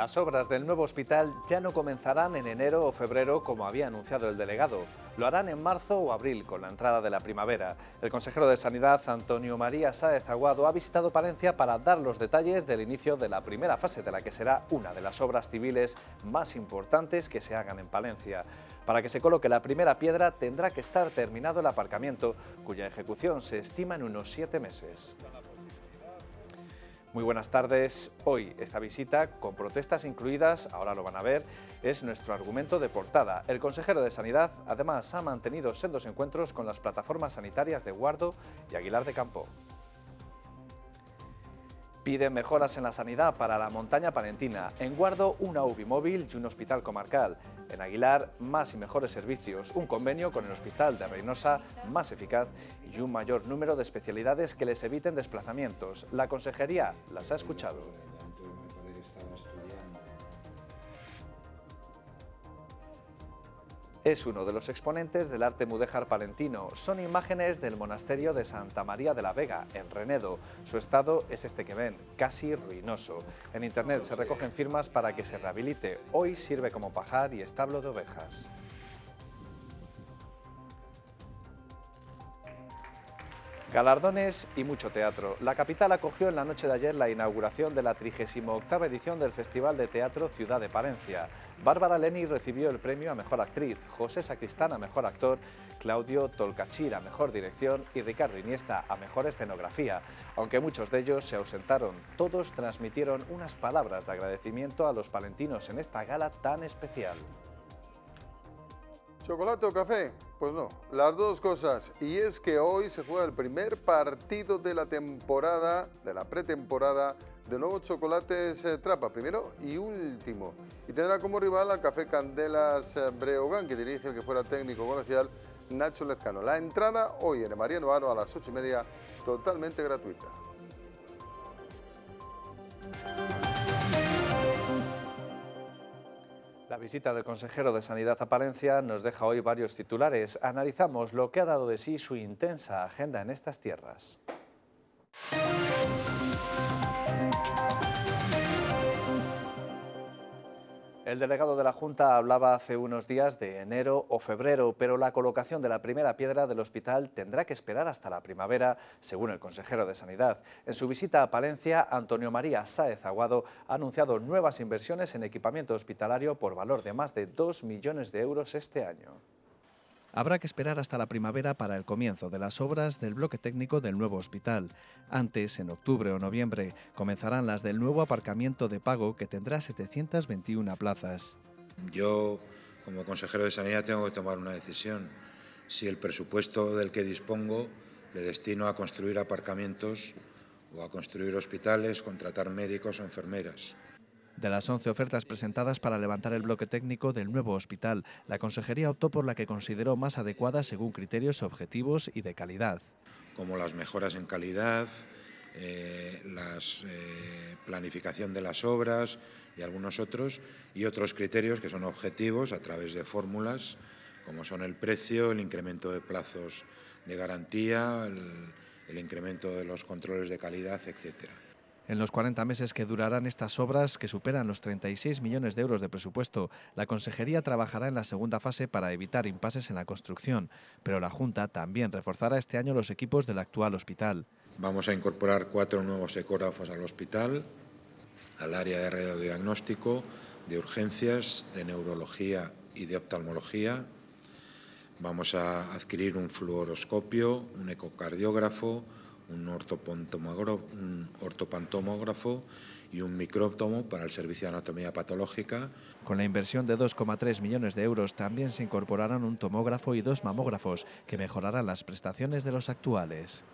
Las obras del nuevo hospital ya no comenzarán en enero o febrero como había anunciado el delegado. Lo harán en marzo o abril con la entrada de la primavera. El consejero de Sanidad, Antonio María Sáez Aguado, ha visitado Palencia para dar los detalles del inicio de la primera fase de la que será una de las obras civiles más importantes que se hagan en Palencia. Para que se coloque la primera piedra tendrá que estar terminado el aparcamiento, cuya ejecución se estima en unos siete meses. Muy buenas tardes. Hoy esta visita, con protestas incluidas, ahora lo van a ver, es nuestro argumento de portada. El consejero de Sanidad además ha mantenido sendos encuentros con las plataformas sanitarias de Guardo y Aguilar de Campo. Piden mejoras en la sanidad para la montaña palentina. En Guardo, una UBI móvil y un hospital comarcal. En Aguilar, más y mejores servicios, un convenio con el Hospital de Reynosa más eficaz y un mayor número de especialidades que les eviten desplazamientos. La consejería las ha escuchado. Es uno de los exponentes del arte mudéjar palentino. Son imágenes del monasterio de Santa María de la Vega, en Renedo. Su estado es este que ven, casi ruinoso. En internet se recogen firmas para que se rehabilite. Hoy sirve como pajar y establo de ovejas. Galardones y mucho teatro. La capital acogió en la noche de ayer la inauguración de la 38 edición del Festival de Teatro Ciudad de Palencia. Bárbara Leni recibió el premio a Mejor Actriz, José Sacristán a Mejor Actor, Claudio Tolcachir a Mejor Dirección y Ricardo Iniesta a Mejor Escenografía. Aunque muchos de ellos se ausentaron, todos transmitieron unas palabras de agradecimiento a los palentinos en esta gala tan especial. ¿Chocolate o café? Pues no, las dos cosas. Y es que hoy se juega el primer partido de la temporada, de la pretemporada, de nuevos chocolates eh, Trapa, primero y último. Y tendrá como rival al Café Candelas eh, Breogán, que dirige el que fuera técnico comercial Nacho Lezcano. La entrada hoy en el Mariano Aro a las ocho y media, totalmente gratuita. Visita del consejero de Sanidad a Palencia nos deja hoy varios titulares. Analizamos lo que ha dado de sí su intensa agenda en estas tierras. El delegado de la Junta hablaba hace unos días de enero o febrero, pero la colocación de la primera piedra del hospital tendrá que esperar hasta la primavera, según el consejero de Sanidad. En su visita a Palencia, Antonio María Sáez Aguado ha anunciado nuevas inversiones en equipamiento hospitalario por valor de más de 2 millones de euros este año. Habrá que esperar hasta la primavera para el comienzo de las obras del bloque técnico del nuevo hospital. Antes, en octubre o noviembre, comenzarán las del nuevo aparcamiento de pago que tendrá 721 plazas. Yo, como consejero de Sanidad, tengo que tomar una decisión. Si el presupuesto del que dispongo le destino a construir aparcamientos o a construir hospitales, contratar médicos o enfermeras. De las 11 ofertas presentadas para levantar el bloque técnico del nuevo hospital, la Consejería optó por la que consideró más adecuada según criterios objetivos y de calidad. Como las mejoras en calidad, eh, la eh, planificación de las obras y algunos otros, y otros criterios que son objetivos a través de fórmulas, como son el precio, el incremento de plazos de garantía, el, el incremento de los controles de calidad, etcétera. En los 40 meses que durarán estas obras, que superan los 36 millones de euros de presupuesto, la Consejería trabajará en la segunda fase para evitar impases en la construcción, pero la Junta también reforzará este año los equipos del actual hospital. Vamos a incorporar cuatro nuevos ecógrafos al hospital, al área de radiodiagnóstico, de urgencias, de neurología y de oftalmología. Vamos a adquirir un fluoroscopio, un ecocardiógrafo, un, ortopantomógrafo y un micrótomo para el servicio de anatomía patológica. Con la inversión de 2,3 millones de euros también se incorporarán un tomógrafo y dos mamógrafos que mejorarán las prestaciones de los actuales.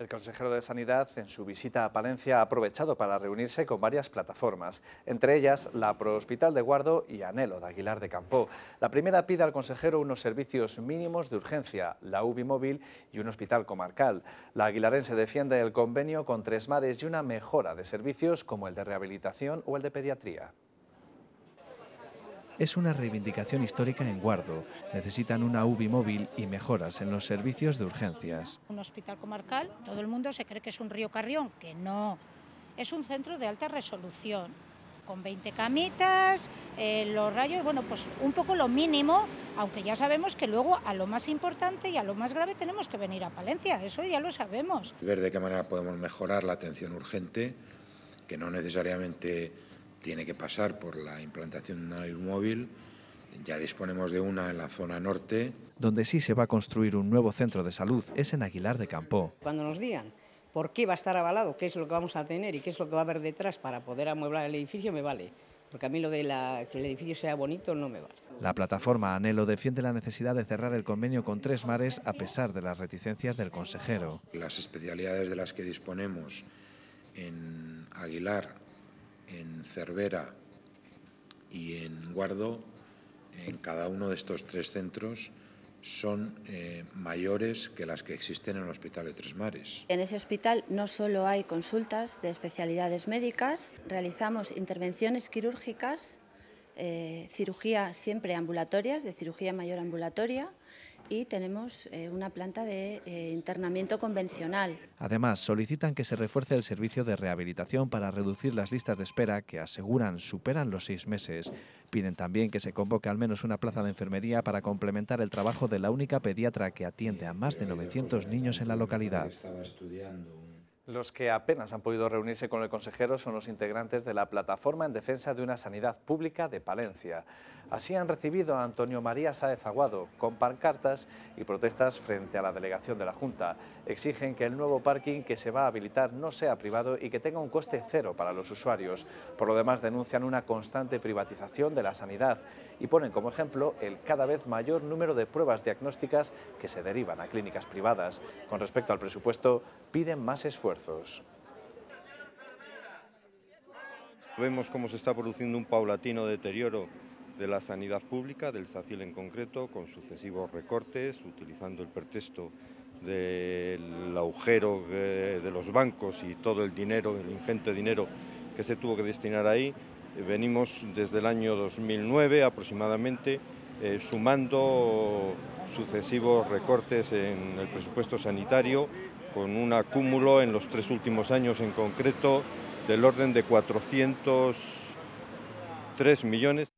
El consejero de Sanidad, en su visita a Palencia, ha aprovechado para reunirse con varias plataformas, entre ellas la Prohospital de Guardo y Anhelo de Aguilar de Campo. La primera pide al consejero unos servicios mínimos de urgencia, la UBI móvil y un hospital comarcal. La aguilarense defiende el convenio con Tres Mares y una mejora de servicios como el de rehabilitación o el de pediatría es una reivindicación histórica en Guardo. Necesitan una UBI móvil y mejoras en los servicios de urgencias. Un hospital comarcal, todo el mundo se cree que es un río Carrión, que no. Es un centro de alta resolución, con 20 camitas, eh, los rayos, bueno, pues un poco lo mínimo, aunque ya sabemos que luego a lo más importante y a lo más grave tenemos que venir a Palencia, eso ya lo sabemos. Ver de qué manera podemos mejorar la atención urgente, que no necesariamente tiene que pasar por la implantación de un móvil. Ya disponemos de una en la zona norte. Donde sí se va a construir un nuevo centro de salud es en Aguilar de Campo. Cuando nos digan por qué va a estar avalado, qué es lo que vamos a tener y qué es lo que va a haber detrás para poder amueblar el edificio, me vale. Porque a mí lo de que el edificio sea bonito no me vale. La plataforma Anelo defiende la necesidad de cerrar el convenio con Tres Mares a pesar de las reticencias del consejero. Las especialidades de las que disponemos en Aguilar, en Cervera y en Guardo, en cada uno de estos tres centros, son eh, mayores que las que existen en el Hospital de Tres Mares. En ese hospital no solo hay consultas de especialidades médicas, realizamos intervenciones quirúrgicas, eh, cirugía siempre ambulatorias, de cirugía mayor ambulatoria, y tenemos eh, una planta de eh, internamiento convencional. Además, solicitan que se refuerce el servicio de rehabilitación para reducir las listas de espera que aseguran superan los seis meses. Piden también que se convoque al menos una plaza de enfermería para complementar el trabajo de la única pediatra que atiende a más de 900 niños en la localidad. Los que apenas han podido reunirse con el consejero son los integrantes de la Plataforma en Defensa de una Sanidad Pública de Palencia. Así han recibido a Antonio María Sáez Aguado con pancartas y protestas frente a la delegación de la Junta. Exigen que el nuevo parking que se va a habilitar no sea privado y que tenga un coste cero para los usuarios. Por lo demás denuncian una constante privatización de la sanidad y ponen como ejemplo el cada vez mayor número de pruebas diagnósticas que se derivan a clínicas privadas. Con respecto al presupuesto, piden más esfuerzos. Vemos cómo se está produciendo un paulatino deterioro de la sanidad pública, del SACIL en concreto, con sucesivos recortes, utilizando el pretexto del agujero de los bancos y todo el dinero, el ingente dinero que se tuvo que destinar ahí, venimos desde el año 2009 aproximadamente eh, sumando sucesivos recortes en el presupuesto sanitario con un acúmulo en los tres últimos años en concreto del orden de 403 millones.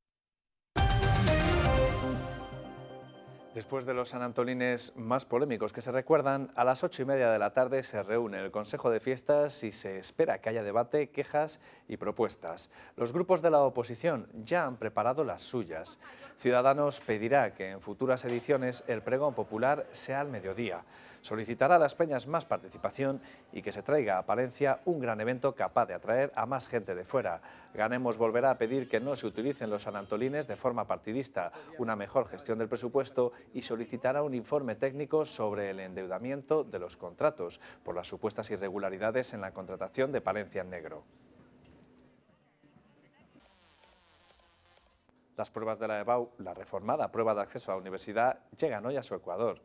Después de los sanantolines más polémicos que se recuerdan, a las ocho y media de la tarde se reúne el Consejo de Fiestas y se espera que haya debate, quejas y propuestas. Los grupos de la oposición ya han preparado las suyas. Ciudadanos pedirá que en futuras ediciones el pregón popular sea al mediodía solicitará a las peñas más participación y que se traiga a Palencia un gran evento capaz de atraer a más gente de fuera. Ganemos volverá a pedir que no se utilicen los sanantolines de forma partidista, una mejor gestión del presupuesto y solicitará un informe técnico sobre el endeudamiento de los contratos por las supuestas irregularidades en la contratación de Palencia en negro. Las pruebas de la EBAU, la reformada prueba de acceso a la universidad, llegan hoy a su Ecuador.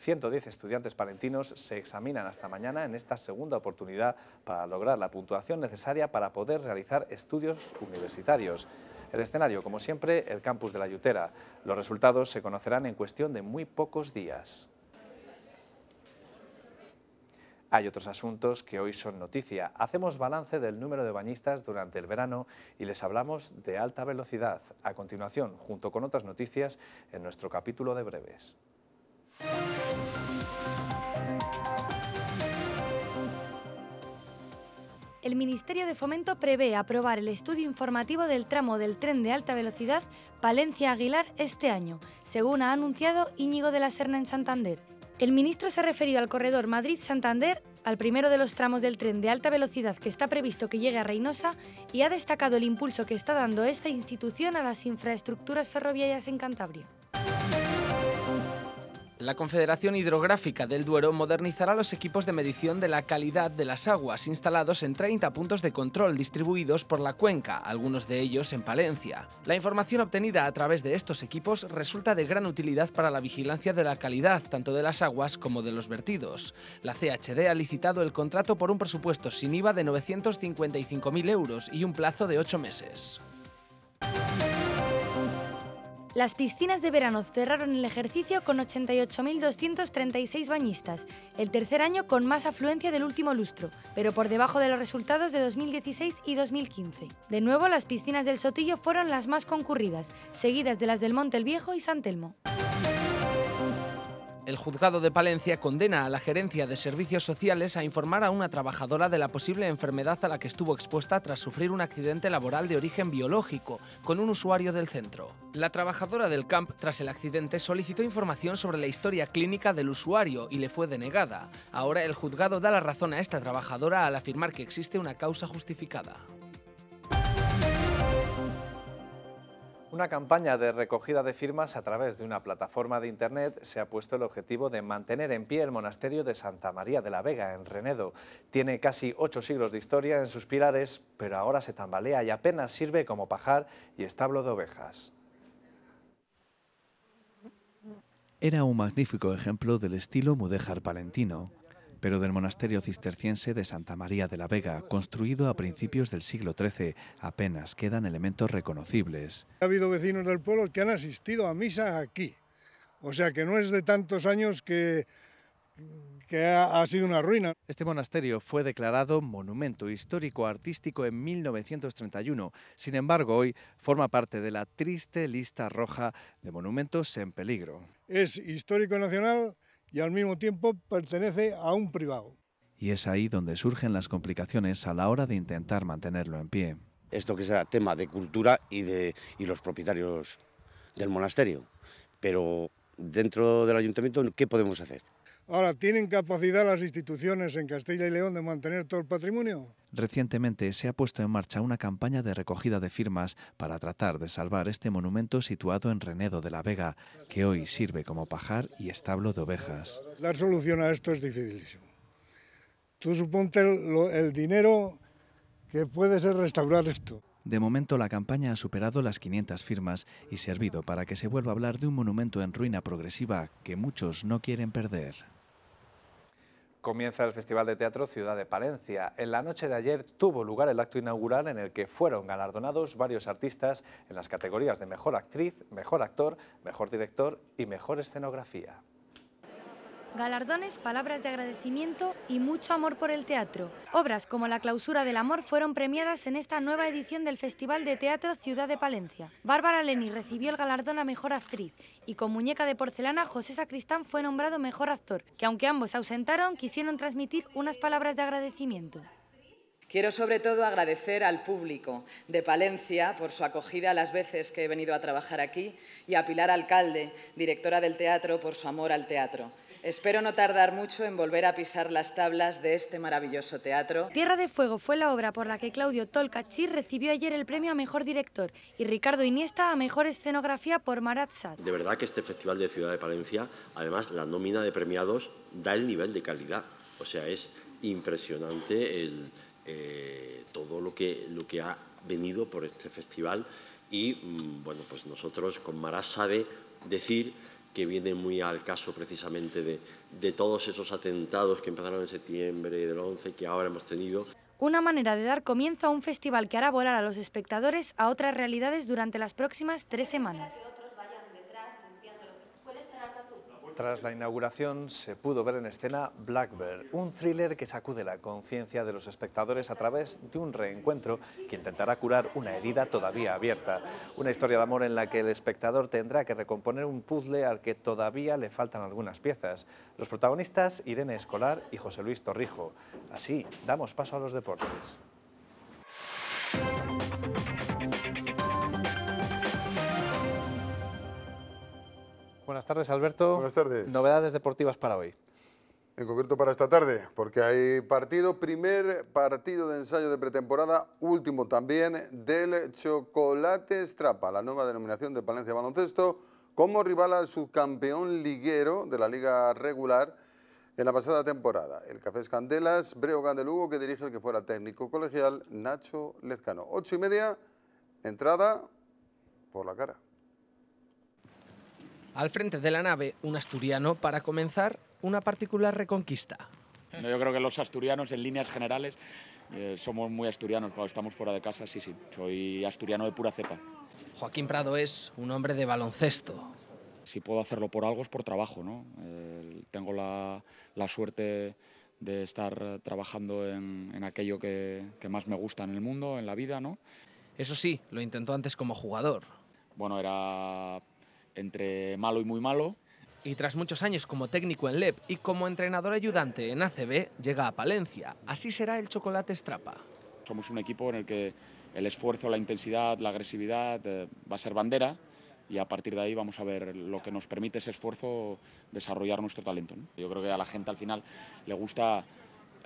110 estudiantes palentinos se examinan hasta mañana en esta segunda oportunidad para lograr la puntuación necesaria para poder realizar estudios universitarios. El escenario, como siempre, el campus de la Yutera. Los resultados se conocerán en cuestión de muy pocos días. Hay otros asuntos que hoy son noticia. Hacemos balance del número de bañistas durante el verano y les hablamos de alta velocidad. A continuación, junto con otras noticias, en nuestro capítulo de breves. El Ministerio de Fomento prevé aprobar el estudio informativo del tramo del tren de alta velocidad Palencia-Aguilar este año, según ha anunciado Íñigo de la Serna en Santander. El ministro se ha referido al corredor Madrid-Santander, al primero de los tramos del tren de alta velocidad que está previsto que llegue a Reynosa, y ha destacado el impulso que está dando esta institución a las infraestructuras ferroviarias en Cantabria. La Confederación Hidrográfica del Duero modernizará los equipos de medición de la calidad de las aguas instalados en 30 puntos de control distribuidos por la cuenca, algunos de ellos en Palencia. La información obtenida a través de estos equipos resulta de gran utilidad para la vigilancia de la calidad tanto de las aguas como de los vertidos. La CHD ha licitado el contrato por un presupuesto sin IVA de 955.000 euros y un plazo de 8 meses. Las piscinas de verano cerraron el ejercicio con 88.236 bañistas, el tercer año con más afluencia del último lustro, pero por debajo de los resultados de 2016 y 2015. De nuevo, las piscinas del Sotillo fueron las más concurridas, seguidas de las del Monte el Viejo y San Telmo. El juzgado de Palencia condena a la gerencia de servicios sociales a informar a una trabajadora de la posible enfermedad a la que estuvo expuesta tras sufrir un accidente laboral de origen biológico con un usuario del centro. La trabajadora del CAMP, tras el accidente, solicitó información sobre la historia clínica del usuario y le fue denegada. Ahora el juzgado da la razón a esta trabajadora al afirmar que existe una causa justificada. Una campaña de recogida de firmas a través de una plataforma de Internet se ha puesto el objetivo de mantener en pie el monasterio de Santa María de la Vega, en Renedo. Tiene casi ocho siglos de historia en sus pilares, pero ahora se tambalea y apenas sirve como pajar y establo de ovejas. Era un magnífico ejemplo del estilo mudéjar palentino, pero del monasterio cisterciense de Santa María de la Vega, construido a principios del siglo XIII. Apenas quedan elementos reconocibles. Ha habido vecinos del pueblo que han asistido a misa aquí, o sea que no es de tantos años que, que ha, ha, sido una ruina. Este monasterio fue declarado Monumento Histórico Artístico en 1931. Sin embargo, hoy forma parte de la triste lista roja de monumentos en peligro. Es histórico nacional y al mismo tiempo pertenece a un privado. Y es ahí donde surgen las complicaciones a la hora de intentar mantenerlo en pie. Esto que será tema de cultura y de y los propietarios del monasterio. Pero dentro del ayuntamiento, ¿qué podemos hacer? Ahora, ¿tienen capacidad las instituciones en Castilla y León de mantener todo el patrimonio? Recientemente se ha puesto en marcha una campaña de recogida de firmas para tratar de salvar este monumento situado en Renedo de la Vega, que hoy sirve como pajar y establo de ovejas. Dar solución a esto es dificilísimo. Tú suponte el, el dinero que puede ser restaurar esto. De momento la campaña ha superado las 500 firmas y servido para que se vuelva a hablar de un monumento en ruina progresiva que muchos no quieren perder. Comienza el Festival de Teatro Ciudad de Palencia. En la noche de ayer tuvo lugar el acto inaugural en el que fueron galardonados varios artistas en las categorías de Mejor Actriz, Mejor Actor, Mejor Director y Mejor Escenografía. Galardones, palabras de agradecimiento y mucho amor por el teatro. Obras como La clausura del amor fueron premiadas en esta nueva edición del Festival de Teatro Ciudad de Palencia. Bárbara Leni recibió el galardón a Mejor Actriz y con Muñeca de Porcelana José Sacristán fue nombrado Mejor Actor, que aunque ambos se ausentaron, quisieron transmitir unas palabras de agradecimiento. Quiero sobre todo agradecer al público de Palencia por su acogida las veces que he venido a trabajar aquí y a Pilar Alcalde, directora del teatro, por su amor al teatro. Espero no tardar mucho en volver a pisar las tablas de este maravilloso teatro. Tierra de Fuego fue la obra por la que Claudio Tolcachir recibió ayer el premio a Mejor Director y Ricardo Iniesta a Mejor Escenografía por Marat Sad. De verdad que este Festival de Ciudad de Palencia, además la nómina de premiados da el nivel de calidad. O sea, es impresionante el, eh, todo lo que, lo que ha venido por este festival y, mmm, bueno, pues nosotros con Marat sabe decir que viene muy al caso precisamente de, todos esos atentados que empezaron en septiembre del 11 que ahora hemos tenido. Una manera de dar comienzo a un festival que hará volar a los espectadores a otras realidades durante las próximas tres semanas. Tras la inauguración se pudo ver en escena Blackbird, un thriller que sacude la conciencia de los espectadores a través de un reencuentro que intentará curar una herida todavía abierta. Una historia de amor en la que el espectador tendrá que recomponer un puzzle al que todavía le faltan algunas piezas. Los protagonistas Irene Escolar y José Luis Torrijo. Así, damos paso a los deportes. Buenas tardes, Alberto. Buenas tardes. Novedades deportivas para hoy. En concreto para esta tarde, porque hay partido, primer partido de ensayo de pretemporada, último también del Chocolate Strapa, la nueva denominación de Palencia Baloncesto, como rival al subcampeón liguero de la liga regular en la pasada temporada. El Café Candelas, Breogán de Lugo, que dirige el que fuera técnico colegial, Nacho Lezcano. Ocho y media, entrada por la cara. Al frente de la nave, un asturiano para comenzar una particular reconquista. Yo creo que los asturianos, en líneas generales, eh, somos muy asturianos cuando estamos fuera de casa, sí, sí. Soy asturiano de pura cepa. Joaquín Prado es un hombre de baloncesto. Si puedo hacerlo por algo es por trabajo, ¿no? Eh, tengo la, la, suerte de estar trabajando en, en aquello que, que, más me gusta en el mundo, en la vida, ¿no? Eso sí, lo intentó antes como jugador. Bueno, era entre malo y muy malo. Y tras muchos años como técnico en LEP y como entrenador ayudante en ACB, llega a Palencia. Así será el Chocolate Strapa. Somos un equipo en el que el esfuerzo, la intensidad, la agresividad eh, va a ser bandera y a partir de ahí vamos a ver lo que nos permite ese esfuerzo desarrollar nuestro talento. ¿no? Yo creo que a la gente al final le gusta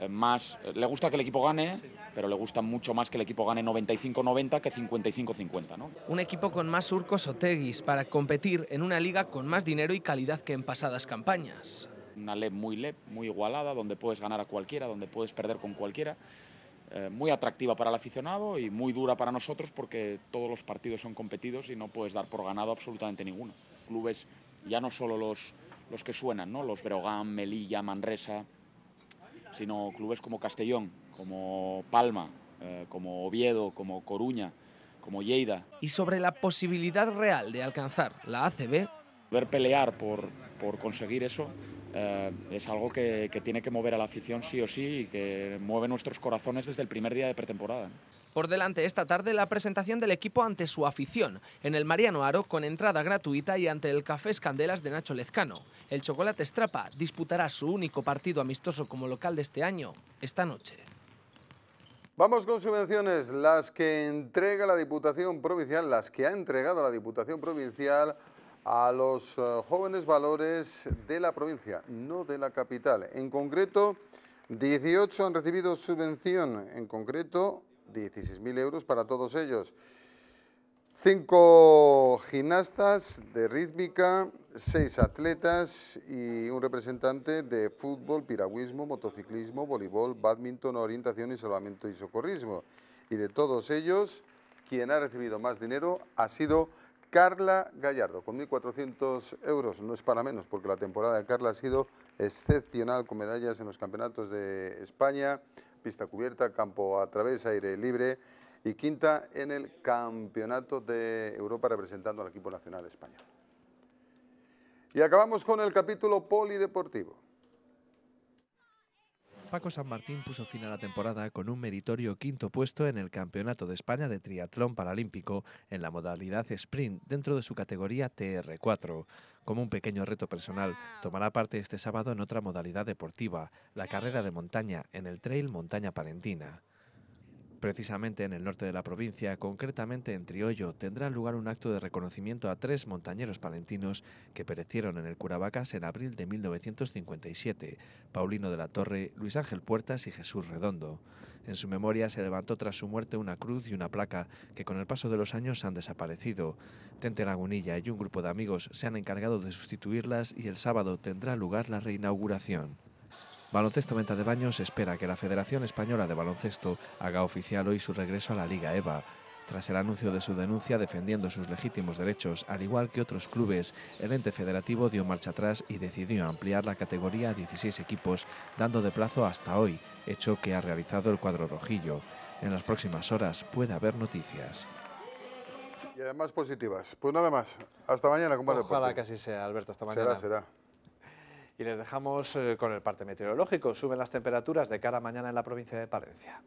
más, le gusta que el equipo gane, pero le gusta mucho más que el equipo gane 95-90 que 55-50. ¿no? Un equipo con más surcos o teguis para competir en una liga con más dinero y calidad que en pasadas campañas. Una LEP muy LEP, muy igualada, donde puedes ganar a cualquiera, donde puedes perder con cualquiera. Eh, muy atractiva para el aficionado y muy dura para nosotros porque todos los partidos son competidos y no puedes dar por ganado absolutamente ninguno. Clubes, ya no solo los, los que suenan, ¿no? los Breogán, Melilla, Manresa, sino clubes como Castellón, como Palma, eh, como Oviedo, como Coruña, como Lleida. Y sobre la posibilidad real de alcanzar la ACB. Ver pelear por, por conseguir eso eh, es algo que, que, tiene que mover a la afición sí o sí y que mueve nuestros corazones desde el primer día de pretemporada. Por delante esta tarde la presentación del equipo ante su afición, en el Mariano Aro con entrada gratuita y ante el Café Escandelas de Nacho Lezcano. El Chocolate Strapa disputará su único partido amistoso como local de este año esta noche. Vamos con subvenciones, las que entrega la Diputación Provincial, las que ha entregado la Diputación Provincial a los uh, jóvenes valores de la provincia, no de la capital. En concreto, 18 han recibido subvención, en concreto 16.000 euros para todos ellos. Cinco gimnastas de rítmica, seis atletas y un representante de fútbol, piragüismo, motociclismo, voleibol, badminton, orientación y salvamento y socorrismo. Y de todos ellos, quien ha recibido más dinero ha sido Carla Gallardo, con 1.400 euros, no es para menos, porque la temporada de Carla ha sido excepcional, con medallas en los campeonatos de España, pista cubierta, campo a través, aire libre, y quinta en el Campeonato de Europa representando al equipo nacional español. Y acabamos con el capítulo polideportivo. Paco San Martín puso fin a la temporada con un meritorio quinto puesto en el Campeonato de España de Triatlón Paralímpico en la modalidad sprint dentro de su categoría TR4. Como un pequeño reto personal, tomará parte este sábado en otra modalidad deportiva, la carrera de montaña en el Trail Montaña Palentina. Precisamente en el norte de la provincia, concretamente en Triollo, tendrá lugar un acto de reconocimiento a tres montañeros palentinos que perecieron en el Curavacas en abril de 1957, Paulino de la Torre, Luis Ángel Puertas y Jesús Redondo. En su memoria se levantó tras su muerte una cruz y una placa que con el paso de los años han desaparecido. Tente Lagunilla y un grupo de amigos se han encargado de sustituirlas y el sábado tendrá lugar la reinauguración. Baloncesto Venta de Baños espera que la Federación Española de Baloncesto haga oficial hoy su regreso a la Liga EVA. Tras el anuncio de su denuncia defendiendo sus legítimos derechos, al igual que otros clubes, el ente federativo dio marcha atrás y decidió ampliar la categoría a 16 equipos, dando de plazo hasta hoy, hecho que ha realizado el cuadro rojillo. En las próximas horas puede haber noticias. Y además positivas. Pues nada más. Hasta mañana, compadre. Ojalá que así sea, Alberto. Hasta mañana. Será, será. Y les dejamos eh, con el parte meteorológico. Suben las temperaturas de cara a mañana en la provincia de Palencia.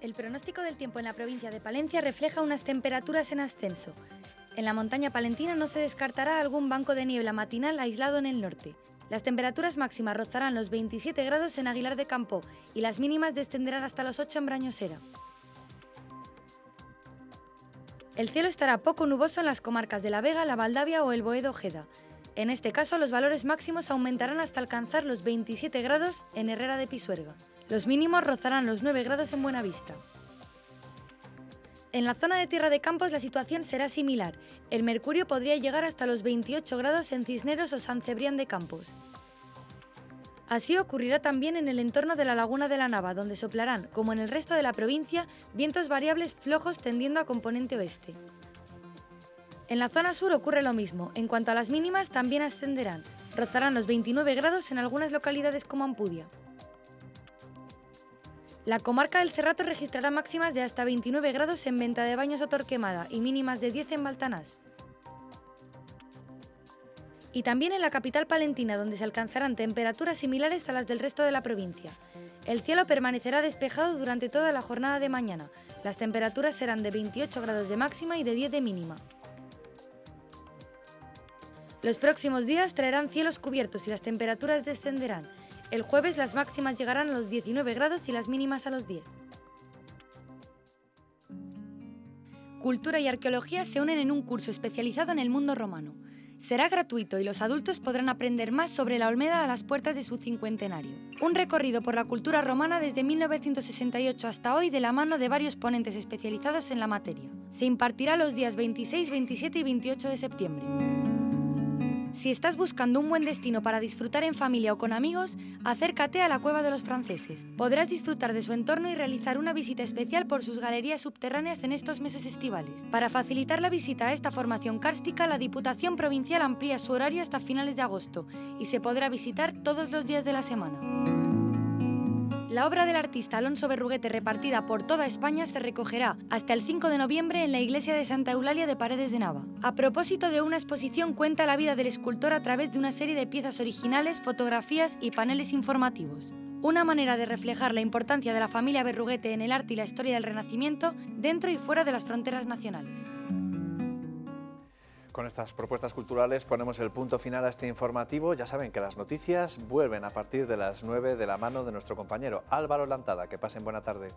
El pronóstico del tiempo en la provincia de Palencia refleja unas temperaturas en ascenso. En la montaña palentina no se descartará algún banco de niebla matinal aislado en el norte. Las temperaturas máximas rozarán los 27 grados en Aguilar de Campo y las mínimas descenderán hasta los 8 en Brañosera. El cielo estará poco nuboso en las comarcas de La Vega, La Valdavia o el Boedo Ojeda. En este caso, los valores máximos aumentarán hasta alcanzar los 27 grados en Herrera de Pisuerga. Los mínimos rozarán los 9 grados en Buenavista. En la zona de Tierra de Campos la situación será similar. El mercurio podría llegar hasta los 28 grados en Cisneros o San Cebrián de Campos. Así ocurrirá también en el entorno de la laguna de la Nava, donde soplarán, como en el resto de la provincia, vientos variables flojos tendiendo a componente oeste. En la zona sur ocurre lo mismo. En cuanto a las mínimas, también ascenderán. Rozarán los 29 grados en algunas localidades como Ampudia. La comarca del Cerrato registrará máximas de hasta 29 grados en Venta de Baños o Torquemada y mínimas de 10 en Baltanás. Y también en la capital palentina, donde se alcanzarán temperaturas similares a las del resto de la provincia. El cielo permanecerá despejado durante toda la jornada de mañana. Las temperaturas serán de 28 grados de máxima y de 10 de mínima. Los próximos días traerán cielos cubiertos y las temperaturas descenderán. El jueves las máximas llegarán a los 19 grados y las mínimas a los 10. Cultura y arqueología se unen en un curso especializado en el mundo romano. Será gratuito y los adultos podrán aprender más sobre la Olmeda a las puertas de su cincuentenario. Un recorrido por la cultura romana desde 1968 hasta hoy de la mano de varios ponentes especializados en la materia. Se impartirá los días 26, 27 y 28 de septiembre. Si estás buscando un buen destino para disfrutar en familia o con amigos, acércate a la Cueva de los Franceses. Podrás disfrutar de su entorno y realizar una visita especial por sus galerías subterráneas en estos meses estivales. Para facilitar la visita a esta formación kárstica, la Diputación Provincial amplía su horario hasta finales de agosto y se podrá visitar todos los días de la semana. La obra del artista Alonso Berruguete repartida por toda España se recogerá hasta el 5 de noviembre en la iglesia de Santa Eulalia de Paredes de Nava. A propósito de una exposición cuenta la vida del escultor a través de una serie de piezas originales, fotografías y paneles informativos. Una manera de reflejar la importancia de la familia Berruguete en el arte y la historia del Renacimiento dentro y fuera de las fronteras nacionales. Con estas propuestas culturales ponemos el punto final a este informativo. Ya saben que las noticias vuelven a partir de las 9 de la mano de nuestro compañero Álvaro Lantada. Que pasen buena tarde.